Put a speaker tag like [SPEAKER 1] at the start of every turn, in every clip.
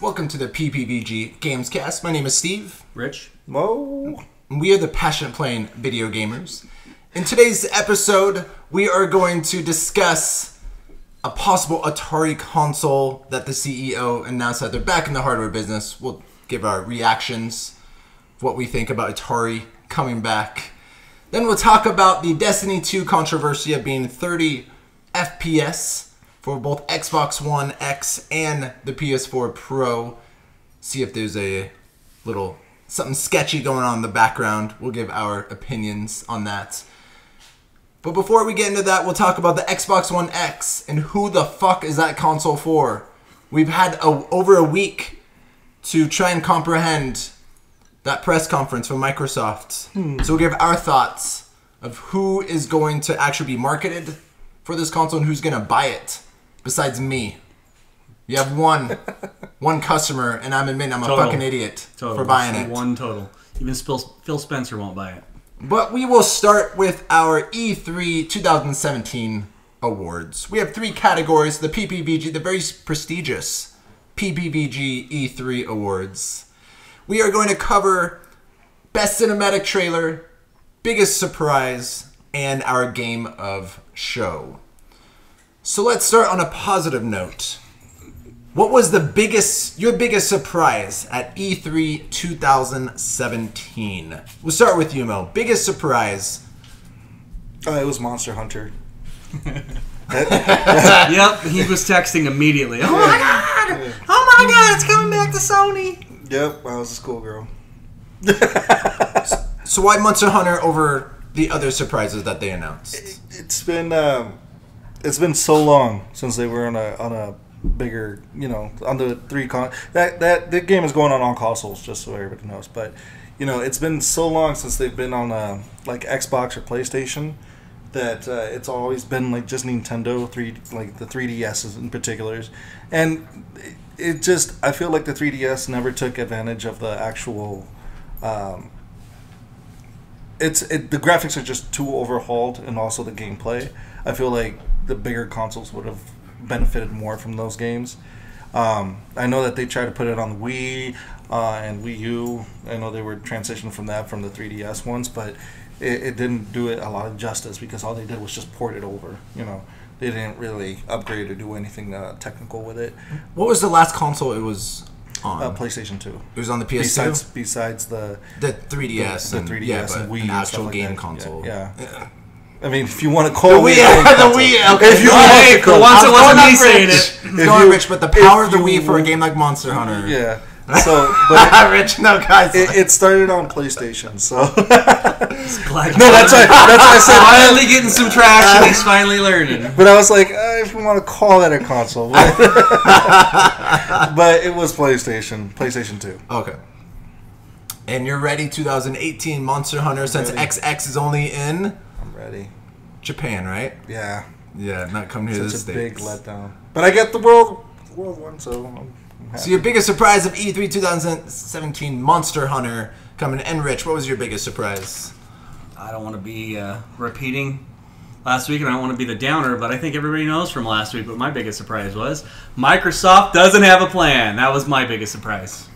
[SPEAKER 1] Welcome to the PPVG Gamescast. My name is Steve.
[SPEAKER 2] Rich?
[SPEAKER 3] Mo.
[SPEAKER 1] We are the passionate playing video gamers. In today's episode, we are going to discuss a possible Atari console that the CEO announced that they're back in the hardware business. We'll give our reactions, what we think about Atari coming back. Then we'll talk about the Destiny 2 controversy of being 30 FPS for both Xbox One X and the PS4 Pro. See if there's a little something sketchy going on in the background. We'll give our opinions on that. But before we get into that, we'll talk about the Xbox One X and who the fuck is that console for? We've had a, over a week to try and comprehend that press conference from Microsoft. Hmm. So we'll give our thoughts of who is going to actually be marketed for this console and who's going to buy it besides me. You have one one customer and I'm admitting I'm a fucking idiot
[SPEAKER 2] Total.
[SPEAKER 1] for buying it.
[SPEAKER 2] One total. Even Phil, Phil Spencer won't buy it.
[SPEAKER 1] But we will start with our E E3 2017 awards. We have three categories the PPVG, the very prestigious PPVG E3 awards. We are going to cover Best Cinematic Trailer, Biggest Surprise, and our Game of Show. So let's start on a positive note. What was the biggest, your biggest surprise at E E3 2017? We'll start with you, Mo. Biggest surprise.
[SPEAKER 3] Uh, it was Monster Hunter.
[SPEAKER 2] yep, he was texting immediately. Oh my god! Oh my god, it's coming back to Sony!
[SPEAKER 3] Yep, I was a schoolgirl.
[SPEAKER 1] So why Monster Hunter over the other surprises that they announced?
[SPEAKER 3] It's been um, it's been so long since they were on a on a bigger you know on the three con that that the game is going on on consoles just so everybody knows. But you know it's been so long since they've been on a like Xbox or PlayStation that uh, it's always been like just Nintendo three like the 3DSs in particulars, and it, it just I feel like the 3DS never took advantage of the actual. Um, it's it, the graphics are just too overhauled and also the gameplay. I feel like the bigger consoles would have benefited more from those games. Um, I know that they tried to put it on the Wii uh, and Wii U. I know they were transitioning from that from the 3DS ones, but it, it didn't do it a lot of justice because all they did was just port it over. You know, they didn't really upgrade or do anything uh, technical with it.
[SPEAKER 1] What was the last console it was on?
[SPEAKER 3] Uh, PlayStation 2.
[SPEAKER 1] it was on the PS2?
[SPEAKER 3] Besides, besides the
[SPEAKER 1] the 3DS.
[SPEAKER 3] the
[SPEAKER 1] and,
[SPEAKER 3] 3DS
[SPEAKER 1] yeah, but
[SPEAKER 3] and Wii
[SPEAKER 1] an
[SPEAKER 3] and
[SPEAKER 1] actual
[SPEAKER 3] like
[SPEAKER 1] game console.
[SPEAKER 3] Yeah, I mean, if you want to call
[SPEAKER 1] The
[SPEAKER 3] it
[SPEAKER 1] Wii, the. Wii, okay.
[SPEAKER 3] If you want
[SPEAKER 1] ahead,
[SPEAKER 3] to call
[SPEAKER 2] once it
[SPEAKER 1] was
[SPEAKER 2] wasn't me saying
[SPEAKER 1] rich.
[SPEAKER 2] it.
[SPEAKER 1] I going
[SPEAKER 3] you-
[SPEAKER 1] rich, but the power of the Wii for a game like Monster Hunter.
[SPEAKER 3] Yeah. So, but
[SPEAKER 1] rich, no guys.
[SPEAKER 3] it, it started on PlayStation. So no, that's why. That's why I said.
[SPEAKER 2] finally getting some traction. He's finally learning.
[SPEAKER 3] But I was like, uh, if you want to call that a console, but, but it was PlayStation, PlayStation Two.
[SPEAKER 1] okay. And you're ready, 2018 Monster Hunter, since
[SPEAKER 3] ready.
[SPEAKER 1] XX is only in
[SPEAKER 3] I'm ready.
[SPEAKER 1] Japan, right?
[SPEAKER 3] Yeah,
[SPEAKER 1] Yeah, not coming to the
[SPEAKER 3] such a big letdown. But I get the world, world one, so I'm, I'm happy.
[SPEAKER 1] So your biggest surprise of E E3 2017 Monster Hunter coming in. Rich, what was your biggest surprise?
[SPEAKER 2] I don't want to be uh, repeating last week, and I don't want to be the downer, but I think everybody knows from last week what my biggest surprise was. Microsoft doesn't have a plan. That was my biggest surprise.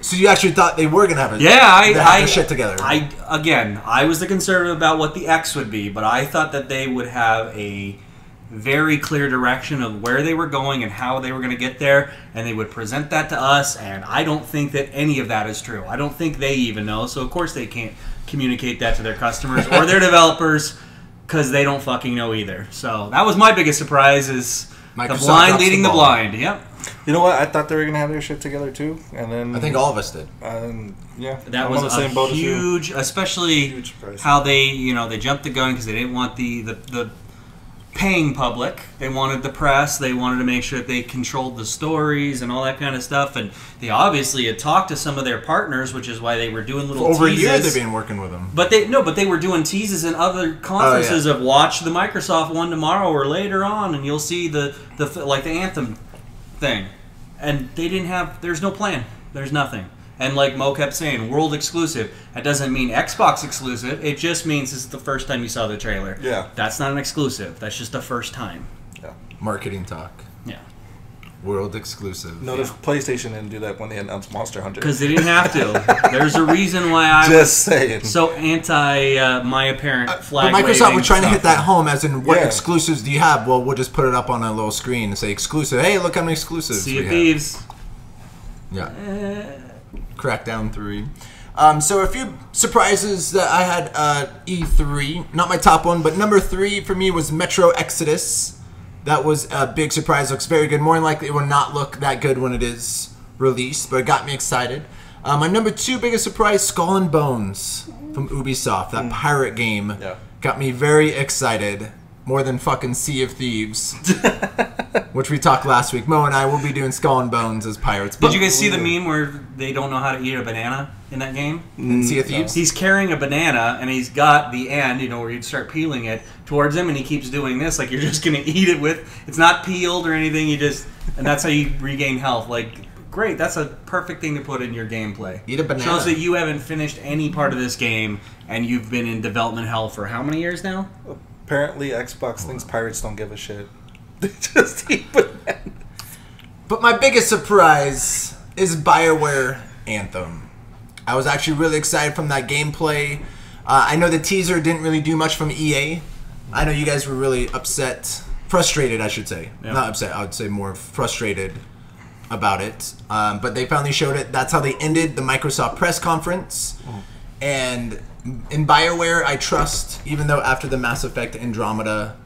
[SPEAKER 1] So you actually thought they were gonna have it?
[SPEAKER 2] Yeah, I,
[SPEAKER 1] they had
[SPEAKER 2] I
[SPEAKER 1] shit together.
[SPEAKER 2] I again, I was the conservative about what the X would be, but I thought that they would have a very clear direction of where they were going and how they were going to get there, and they would present that to us. And I don't think that any of that is true. I don't think they even know. So of course they can't communicate that to their customers or their developers because they don't fucking know either. So that was my biggest surprise: is the blind leading
[SPEAKER 1] the
[SPEAKER 2] the, blind. Yep,
[SPEAKER 3] You know what? I thought they were gonna have their shit together too, and then
[SPEAKER 1] I think all of us did.
[SPEAKER 3] Um, yeah,
[SPEAKER 2] that
[SPEAKER 3] I'm
[SPEAKER 2] was
[SPEAKER 3] on the
[SPEAKER 2] a
[SPEAKER 3] same boat as
[SPEAKER 2] huge, especially
[SPEAKER 3] Huge
[SPEAKER 2] how they you know they jumped the gun because they didn't want the, the the paying public. They wanted the press. They wanted to make sure that they controlled the stories and all that kind of stuff. And they obviously had talked to some of their partners which is why they were doing little
[SPEAKER 1] Over a year they've been working with them.
[SPEAKER 2] but they no but they were doing teases in other conferences of watch the microsoft one tomorrow or later on and you'll see the the like the anthem thing and they didn't have there's no plan there's nothing And like Mo kept saying, world exclusive. That doesn't mean Xbox exclusive. It just means this is the first time you saw the trailer.
[SPEAKER 3] Yeah.
[SPEAKER 2] That's not an exclusive. That's just the first time.
[SPEAKER 3] Yeah.
[SPEAKER 1] Marketing talk.
[SPEAKER 2] Yeah.
[SPEAKER 1] World exclusive.
[SPEAKER 3] Notice PlayStation didn't do that when they announced Monster Hunter.
[SPEAKER 2] Because they didn't have to. There's a reason why I was
[SPEAKER 3] Just saying.
[SPEAKER 2] so anti uh, my apparent flag. But.
[SPEAKER 1] Microsoft
[SPEAKER 2] waving
[SPEAKER 1] was trying to hit that home, as in, what
[SPEAKER 3] Yeah.
[SPEAKER 1] exclusives do you have? Well, we'll just put it up on a little screen and say exclusive. Hey, look how many exclusives
[SPEAKER 2] Sea
[SPEAKER 1] we
[SPEAKER 2] of
[SPEAKER 1] have.
[SPEAKER 2] Thieves.
[SPEAKER 1] Yeah. Crackdown 3. Um, so a few surprises that I had uh, E3. Not my top one, but number three for me was Metro Exodus. That was a big surprise. Looks very good. More than likely, it will not look that good when it is released, but it got me excited. Uh, my number two biggest surprise, Skull and Bones from Ubisoft. That pirate game
[SPEAKER 3] Yeah.
[SPEAKER 1] got me very excited. More than fucking Sea of Thieves, which we talked last week. Mo and I will be doing Skull and Bones as pirates.
[SPEAKER 2] Did you guys see the meme where they don't know how to eat a banana in that game?
[SPEAKER 1] in mm, Sea of Thieves?
[SPEAKER 2] He's carrying a banana and he's got the end, you know, where you'd start peeling it towards him, and he keeps doing this like you're just gonna eat it with. It's not peeled or anything. You just, and that's how you regain health. Like, great. That's a perfect thing to put in your gameplay.
[SPEAKER 1] Eat a banana.
[SPEAKER 2] Shows that you haven't finished any part of this game, and you've been in development hell for how many years now?
[SPEAKER 3] Apparently, Xbox thinks pirates don't give a shit. They just eat bananas.
[SPEAKER 1] But my biggest surprise is BioWare Anthem. I was actually really excited from that gameplay. Uh, I know the teaser didn't really do much from EA. I know you guys were really upset, frustrated, I should say.
[SPEAKER 2] Yeah.
[SPEAKER 1] Not upset, I would say more frustrated about it. Um, but they finally showed it. That's how they ended the Microsoft press conference. And in BioWare, I trust, even though after the Mass Effect Andromeda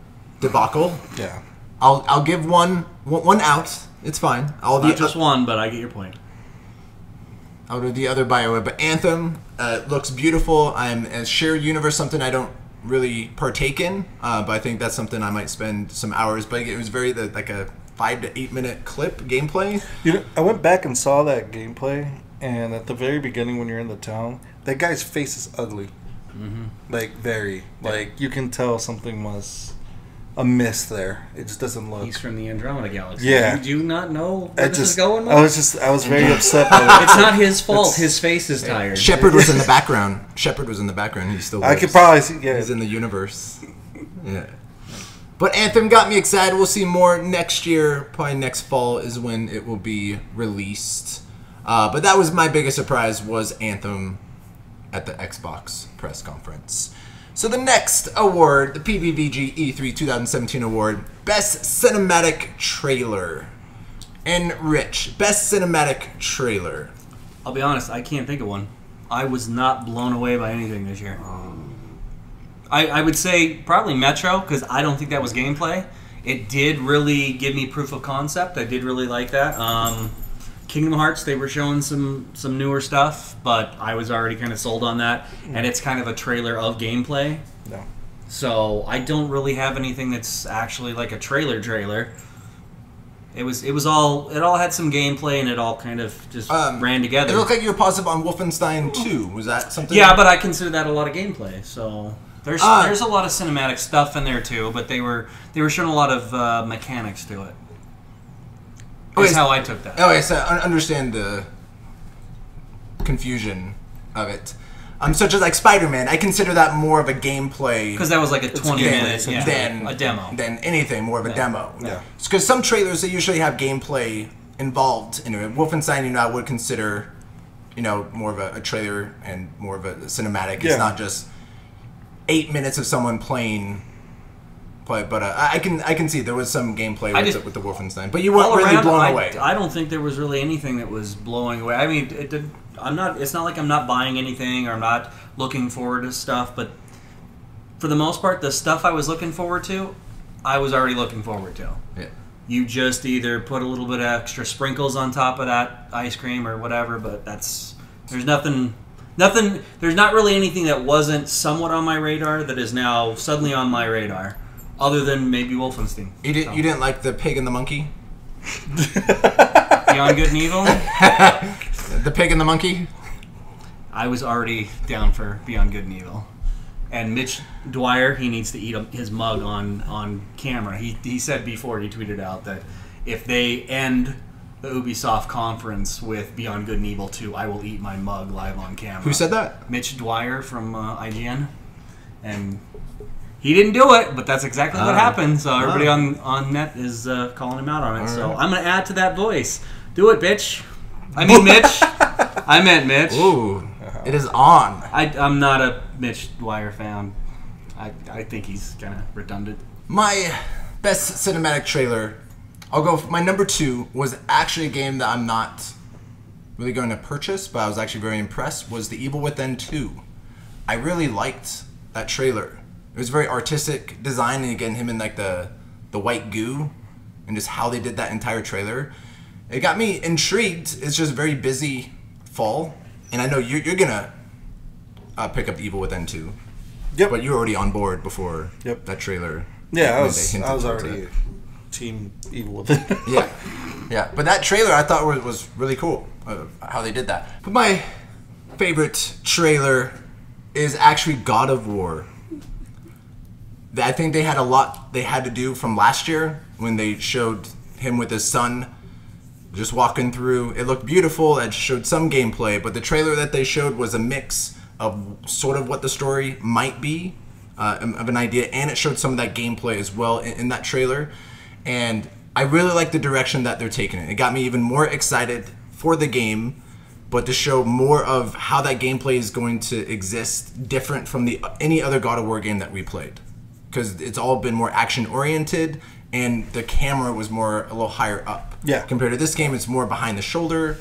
[SPEAKER 1] debacle,
[SPEAKER 3] Yeah.
[SPEAKER 1] I'll I'll give one one, out. It's fine. The
[SPEAKER 2] Not just one, but I get your point.
[SPEAKER 1] Out of the other Bioware, but Anthem uh, looks beautiful. I'm a shared universe, something I don't really partake in, uh, but I think that's something I might spend some hours. But it was very the, like a five to eight minute clip gameplay.
[SPEAKER 3] You know, I went back and saw that gameplay, and at the very beginning, when you're in the town, that guy's face is ugly. Like very, like you can tell something was amiss there. It just doesn't look.
[SPEAKER 2] He's from the Andromeda Galaxy.
[SPEAKER 3] Yeah.
[SPEAKER 2] You do not know
[SPEAKER 3] I
[SPEAKER 2] where this
[SPEAKER 3] just,
[SPEAKER 2] is going?
[SPEAKER 3] I was just, I was very upset. By
[SPEAKER 2] It's not his fault.
[SPEAKER 3] It's-
[SPEAKER 2] His face is tired.
[SPEAKER 1] Shepard was in the background. Shepard was in the background. He still.
[SPEAKER 3] I could probably see. Yeah,
[SPEAKER 1] He's in the universe. Yeah. But Anthem got me excited. We'll see more next year. Probably next fall is when it will be released. Uh, but that was my biggest surprise was Anthem at the Xbox press conference. So the next award, the PPVG E3 2017 award, Best Cinematic Trailer. And Rich, Best Cinematic Trailer.
[SPEAKER 2] I'll be honest, I can't think of one. I was not blown away by anything this year. I, I would say probably Metro because I don't think that was gameplay. It did really give me proof of concept. I did really like that. Um, Kingdom Hearts, they were showing some some newer stuff, but I was already kind of sold on that, and it's kind of a trailer of gameplay.
[SPEAKER 3] no.
[SPEAKER 2] So I don't really have anything that's actually like a trailer trailer. It was it was all it all had some gameplay and it all kind of just
[SPEAKER 1] Um,
[SPEAKER 2] ran together.
[SPEAKER 1] It looked like you were positive on Wolfenstein 2. Was that something?
[SPEAKER 2] yeah, but I consider that a lot of gameplay. So there's
[SPEAKER 1] Ah.
[SPEAKER 2] there's a lot of cinematic stuff in there too, but they were they were showing a lot of uh, mechanics to it.
[SPEAKER 1] Okay,
[SPEAKER 2] That's
[SPEAKER 1] so-
[SPEAKER 2] how I took that.
[SPEAKER 1] Okay, so I understand the confusion of it. Um, such as like Spider-Man, I consider that more of a gameplay
[SPEAKER 2] Because that was like a 20
[SPEAKER 3] gameplay,
[SPEAKER 2] minute yeah,
[SPEAKER 1] than
[SPEAKER 2] a demo.
[SPEAKER 1] than anything, more of a
[SPEAKER 2] Yeah.
[SPEAKER 1] demo.
[SPEAKER 3] Yeah.
[SPEAKER 1] Because some trailers they usually have gameplay involved in it. Wolfenstein, you know, I would consider, you know, more of a, a trailer and more of a cinematic.
[SPEAKER 3] Yeah.
[SPEAKER 1] It's not just eight minutes of someone playing. Play, but uh, I can I can see there was some gameplay with,
[SPEAKER 2] just-
[SPEAKER 1] the, with the Wolfenstein, but you weren't really
[SPEAKER 2] around,
[SPEAKER 1] blown
[SPEAKER 2] I,
[SPEAKER 1] away.
[SPEAKER 2] I don't think there was really anything that was blowing away. I mean, it did. I'm not. It's not like I'm not buying anything or I'm not looking forward to stuff. But for the most part, the stuff I was looking forward to, I was already looking forward to.
[SPEAKER 1] yeah.
[SPEAKER 2] You just either put a little bit of extra sprinkles on top of that ice cream or whatever. But that's there's nothing. Nothing. There's not really anything that wasn't somewhat on my radar that is now suddenly on my radar, other than maybe Wolfenstein.
[SPEAKER 1] You didn't you didn't like the pig and the monkey?
[SPEAKER 2] Beyond Good and Evil.
[SPEAKER 1] The pig and the monkey?
[SPEAKER 2] I was already down for Beyond Good and Evil. And Mitch Dyer, he needs to eat his mug on, on camera. He, he said before, he tweeted out that if they end the Ubisoft conference with Beyond Good and Evil 2, I will eat my mug live on camera.
[SPEAKER 1] Who said that?
[SPEAKER 2] Mitch Dyer from uh, IGN. And He didn't do it, but that's exactly what
[SPEAKER 1] Ah.
[SPEAKER 2] happened. So everybody
[SPEAKER 1] Ah.
[SPEAKER 2] on on net is uh, calling him out on it. so
[SPEAKER 1] right.
[SPEAKER 2] I'm gonna add to that voice. Do it, bitch. I mean, Mitch. I meant Mitch.
[SPEAKER 1] Ooh, it is on.
[SPEAKER 2] I, I'm not a Mitch Dyer fan. I, I think he's kind of redundant.
[SPEAKER 1] My best cinematic trailer, I'll go. My number two was actually a game that I'm not really going to purchase, but I was actually very impressed. Was The Evil Within Two. I really liked that trailer. It was very artistic design, and again, him in like the the white goo, and just how they did that entire trailer. It got me intrigued. It's just a very busy fall, and I know you're, you're gonna uh, pick up Evil Within Two.
[SPEAKER 3] Yep.
[SPEAKER 1] But you were already on board before
[SPEAKER 3] Yep.
[SPEAKER 1] that trailer.
[SPEAKER 3] Yeah, I was I was already team evil with it.
[SPEAKER 1] Yeah, yeah. But that trailer I thought was, was really cool. Uh, how they did that. But my favorite trailer is actually God of War. I think they had a lot they had to do from last year when they showed him with his son just walking through. It looked beautiful. It showed some gameplay, but the trailer that they showed was a mix of sort of what the story might be, uh, of an idea, and it showed some of that gameplay as well in, in that trailer. And I really like the direction that they're taking it. It got me even more excited for the game, but to show more of how that gameplay is going to exist, different from the any other God of War game that we played because it's all been more action oriented and the camera was more a little higher up.
[SPEAKER 3] Yeah.
[SPEAKER 1] Compared to this game, it's more behind the shoulder,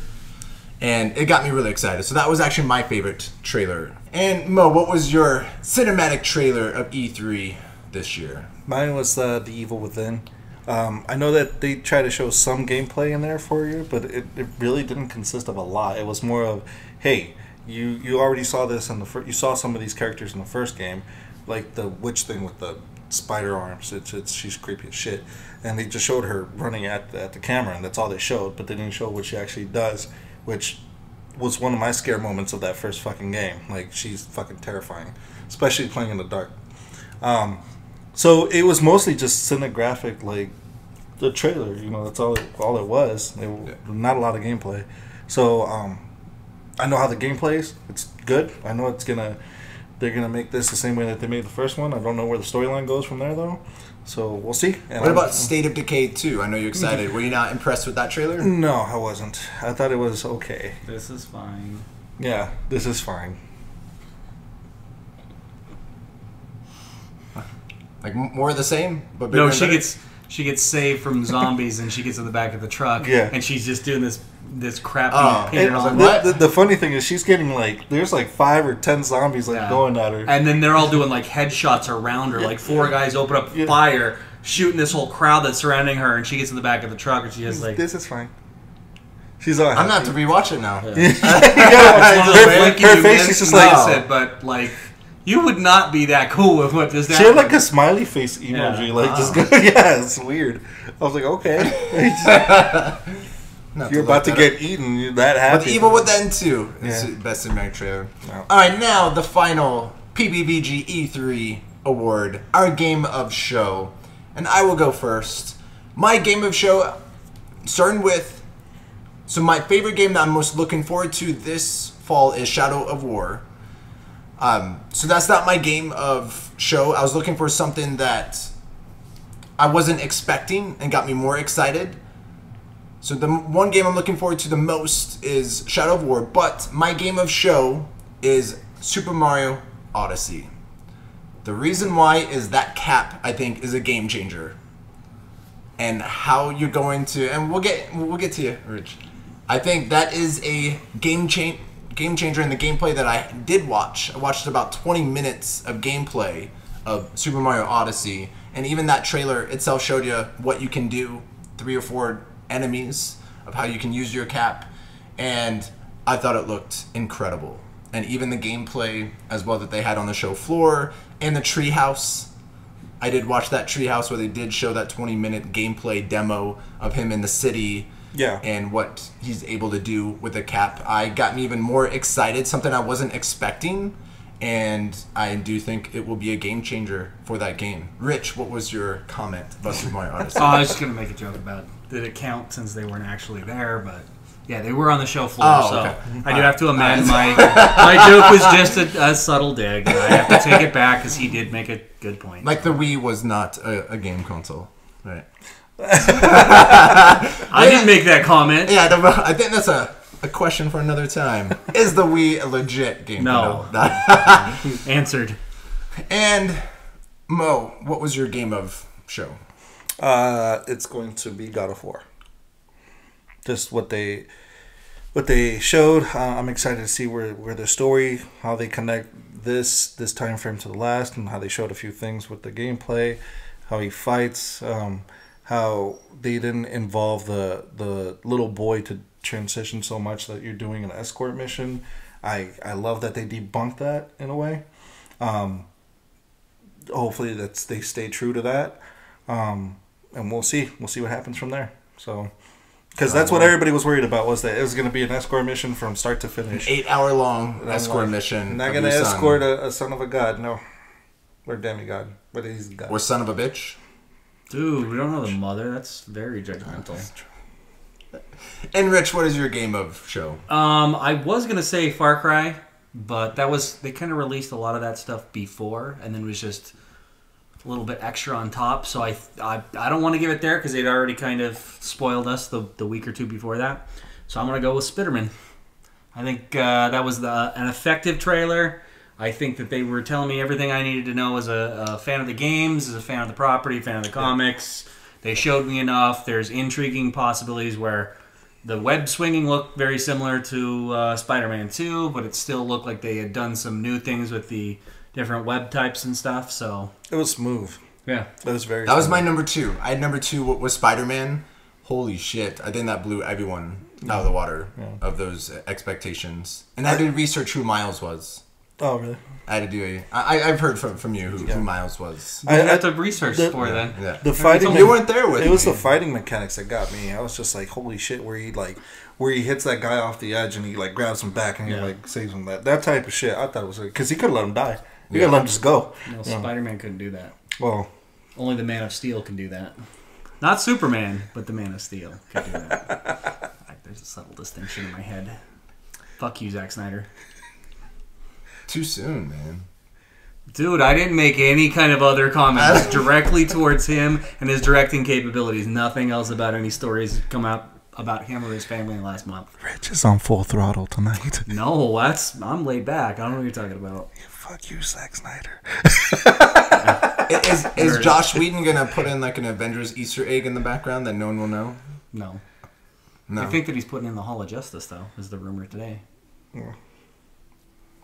[SPEAKER 1] and it got me really excited. So that was actually my favorite trailer. And Mo, what was your cinematic trailer of E3 this year?
[SPEAKER 3] Mine was uh, the Evil Within. Um, I know that they try to show some gameplay in there for you, but it, it really didn't consist of a lot. It was more of, hey, you you already saw this in the fir- you saw some of these characters in the first game, like the witch thing with the spider arms. It's it's she's creepy as shit, and they just showed her running at at the camera, and that's all they showed. But they didn't show what she actually does, which was one of my scare moments of that first fucking game. Like she's fucking terrifying, especially playing in the dark. Um, so it was mostly just cinegraphic, like the trailer. You know, that's all all it was. It,
[SPEAKER 1] Yeah.
[SPEAKER 3] Not a lot of gameplay. So um, I know how the game plays. It's good. I know it's gonna. They're gonna make this the same way that they made the first one. I don't know where the storyline goes from there though. So we'll see. And
[SPEAKER 1] What
[SPEAKER 3] I'm-
[SPEAKER 1] about State of Decay 2? I know you're excited. Were you not impressed with that trailer?
[SPEAKER 3] No, I wasn't. I thought it was okay.
[SPEAKER 2] This is fine.
[SPEAKER 3] Yeah, this is fine.
[SPEAKER 1] Like more of the same, but bigger
[SPEAKER 2] No,
[SPEAKER 1] and
[SPEAKER 2] she
[SPEAKER 1] better?
[SPEAKER 2] gets she gets saved from zombies and she gets in the back of the truck.
[SPEAKER 3] Yeah.
[SPEAKER 2] And she's just doing this this crappy
[SPEAKER 1] Oh.
[SPEAKER 2] painted
[SPEAKER 3] And
[SPEAKER 1] like,
[SPEAKER 3] the, the, the funny thing is, she's getting like there's like five or ten zombies like
[SPEAKER 2] Yeah.
[SPEAKER 3] going at her.
[SPEAKER 2] And then they're all doing like headshots around her. Like four guys open up
[SPEAKER 3] Yeah.
[SPEAKER 2] fire, shooting this whole crowd that's surrounding her, and she gets in the back of the truck and she just like.
[SPEAKER 3] this is fine. She's all.
[SPEAKER 1] I'm not to
[SPEAKER 3] happy.
[SPEAKER 1] rewatch it now.
[SPEAKER 2] Yeah.
[SPEAKER 3] Yeah,
[SPEAKER 2] It's one of those
[SPEAKER 3] her, her face
[SPEAKER 2] miss
[SPEAKER 3] is just
[SPEAKER 2] and
[SPEAKER 3] like
[SPEAKER 2] miss it, but like you would not be that cool with what just
[SPEAKER 3] she had like a smiley face emoji,
[SPEAKER 2] Yeah.
[SPEAKER 3] like just oh. go, yeah, it's weird. I was like, okay, you're about to
[SPEAKER 1] that
[SPEAKER 3] get eaten. You're that
[SPEAKER 1] But
[SPEAKER 3] happy.
[SPEAKER 1] the Evil Within 2 is
[SPEAKER 3] Yeah.
[SPEAKER 1] the best cinematic trailer.
[SPEAKER 3] No.
[SPEAKER 1] All right, now the final PPVG E3 E award, our game of show, and I will go first. My game of show, starting with, so my favorite game that I'm most looking forward to this fall is Shadow of War. Um, so that's not my game of show. I was looking for something that I wasn't expecting and got me more excited. So the one game I'm looking forward to the most is Shadow of War, but my game of show is Super Mario Odyssey. The reason why is that cap I think is a game changer. And how you're going to and we'll get we'll get to you, Rich. I think that is a game change game changer in the gameplay that I did watch. I watched about 20 minutes of gameplay of Super Mario Odyssey, and even that trailer itself showed you what you can do, three or four enemies of how you can use your cap, and I thought it looked incredible. And even the gameplay as well that they had on the show floor and the treehouse I did watch that treehouse where they did show that 20 minute gameplay demo of him in the city
[SPEAKER 3] Yeah.
[SPEAKER 1] and what he's able to do with the cap. I got me even more excited, something I wasn't expecting, and I do think it will be a game changer for that game. Rich, what was your comment about Super Mario Odyssey?
[SPEAKER 2] Oh, I was just gonna make a joke about did it count since they weren't actually there, but Yeah, they were on the show floor,
[SPEAKER 1] Oh,
[SPEAKER 2] so
[SPEAKER 1] okay.
[SPEAKER 2] I do have to amend my my joke was just a, a subtle dig. I have to take it back because he did make a good point.
[SPEAKER 1] Like the Wii was not a, a game console, right?
[SPEAKER 2] I didn't make that comment.
[SPEAKER 1] Yeah, I. I think that's a, a question for another time. Is the Wii a legit game?
[SPEAKER 2] No.
[SPEAKER 1] console?
[SPEAKER 2] Answered.
[SPEAKER 1] and Mo, what was your game of show?
[SPEAKER 3] Uh, it's going to be God of War. Just what they what they showed. Uh, I'm excited to see where where the story, how they connect this this time frame to the last, and how they showed a few things with the gameplay, how he fights, um, how they didn't involve the the little boy to transition so much that you're doing an escort mission. I I love that they debunked that in a way. Um, hopefully that's they stay true to that. Um, and we'll see. We'll see what happens from there. So, because that's what everybody was worried about was that it was going to be an escort mission from start to finish.
[SPEAKER 1] Eight hour long escort
[SPEAKER 3] like,
[SPEAKER 1] mission.
[SPEAKER 3] Not going to escort a, a son of a god, no, or demigod, but he's a god.
[SPEAKER 1] Or son of a bitch.
[SPEAKER 2] Dude, we don't know the mother. That's very judgmental.
[SPEAKER 1] And Rich, what is your game of show?
[SPEAKER 2] Um, I was gonna say Far Cry, but that was they kind of released a lot of that stuff before, and then was just a little bit extra on top. So I I, I don't want to give it there because they'd already kind of spoiled us the the week or two before that. So I'm gonna go with Spiderman. I think uh, that was the, an effective trailer. I think that they were telling me everything I needed to know as a, a fan of the games, as a fan of the property, fan of the comics. They showed me enough. There's intriguing possibilities where the web swinging looked very similar to uh, Spider-Man 2, but it still looked like they had done some new things with the different web types and stuff. So
[SPEAKER 3] It was smooth.
[SPEAKER 2] yeah,
[SPEAKER 3] It was very.
[SPEAKER 1] That was my number two. I had number two wa- was Spider Man. Holy shit! I think that blew everyone out of the water of those expectations. And I did research who Miles was.
[SPEAKER 3] Oh really?
[SPEAKER 1] I had to do a. I, I've heard from from you who, who Miles was.
[SPEAKER 2] I,
[SPEAKER 3] I-
[SPEAKER 2] have to research
[SPEAKER 3] the-
[SPEAKER 2] for then.
[SPEAKER 1] Yeah.
[SPEAKER 3] The fighting.
[SPEAKER 1] You weren't there with
[SPEAKER 3] It was
[SPEAKER 1] me.
[SPEAKER 3] the fighting mechanics that got me. I was just like, holy shit! Where he like, where he hits that guy off the edge and he like grabs him back and he
[SPEAKER 2] Yeah.
[SPEAKER 3] like saves him. That that type of shit. I thought it was because he could let him die. He
[SPEAKER 1] Yeah.
[SPEAKER 3] could let him just go.
[SPEAKER 2] No,
[SPEAKER 3] Yeah.
[SPEAKER 2] Spider-Man couldn't do that.
[SPEAKER 3] Well,
[SPEAKER 2] Only the Man of Steel can do that. Not Superman, but the Man of Steel can do that. Like, There's a subtle distinction in my head. Fuck you, Zack Snyder.
[SPEAKER 1] Too soon, man.
[SPEAKER 2] Dude, I didn't make any kind of other comments directly towards him and his directing capabilities. Nothing else about any stories come out about him or his family last month.
[SPEAKER 3] Rich is on full throttle tonight.
[SPEAKER 2] No, that's I'm laid back. I don't know what you're talking about.
[SPEAKER 3] Fuck you, Zack Snyder.
[SPEAKER 1] I- Is, is Joss Whedon gonna put in like an Avengers Easter egg in the background that no one will know?
[SPEAKER 2] No.
[SPEAKER 1] No,
[SPEAKER 2] I think that he's putting in the Hall of Justice though, is the rumor today.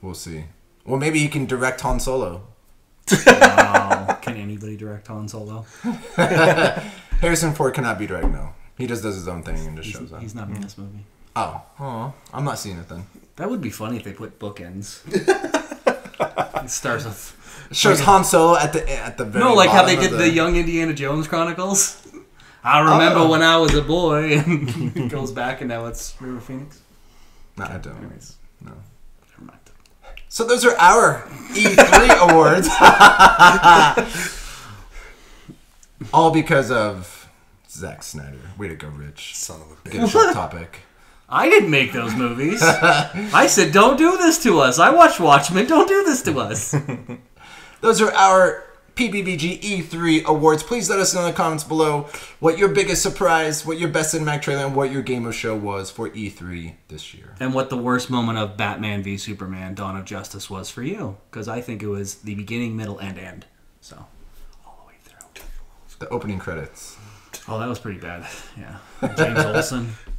[SPEAKER 1] We'll see. Well, maybe he can direct Han Solo.
[SPEAKER 2] Wow. Can anybody direct Han Solo?
[SPEAKER 1] Harrison Ford cannot be direct. No, he just does his own thing and just
[SPEAKER 2] He's,
[SPEAKER 1] shows up.
[SPEAKER 2] he's not in this movie.
[SPEAKER 1] Oh, oh, I'm not seeing it then.
[SPEAKER 2] That would be funny if they put bookends. it starts with
[SPEAKER 1] It shows Han Solo at the at the very
[SPEAKER 2] no, like how they did
[SPEAKER 1] of
[SPEAKER 2] the, Young Indiana Jones Chronicles. I remember
[SPEAKER 1] Oh.
[SPEAKER 2] when I was a boy, and it goes back, and now it's River Phoenix.
[SPEAKER 1] No, I don't.
[SPEAKER 2] Anyways,
[SPEAKER 1] No.
[SPEAKER 2] Never mind.
[SPEAKER 1] So those are our E3 awards. All because of Zack Snyder. Way to go, Rich.
[SPEAKER 3] Son of a bitch.
[SPEAKER 1] Get us off topic.
[SPEAKER 2] I didn't make those movies. I said, "Don't do this to us." I watched Watchmen. Don't do this to us.
[SPEAKER 1] Those are our PPVG E3 awards. Please let us know in the comments below what your biggest surprise, what your best cinematic trailer, and what your game of show was for E3 this year.
[SPEAKER 2] and what the worst moment of Batman v Superman: Dawn of Justice was for you? Because I think it was the beginning, middle, and end. So all the way through.
[SPEAKER 1] The opening credits.
[SPEAKER 2] Oh, that was pretty bad. Yeah, James Olsen.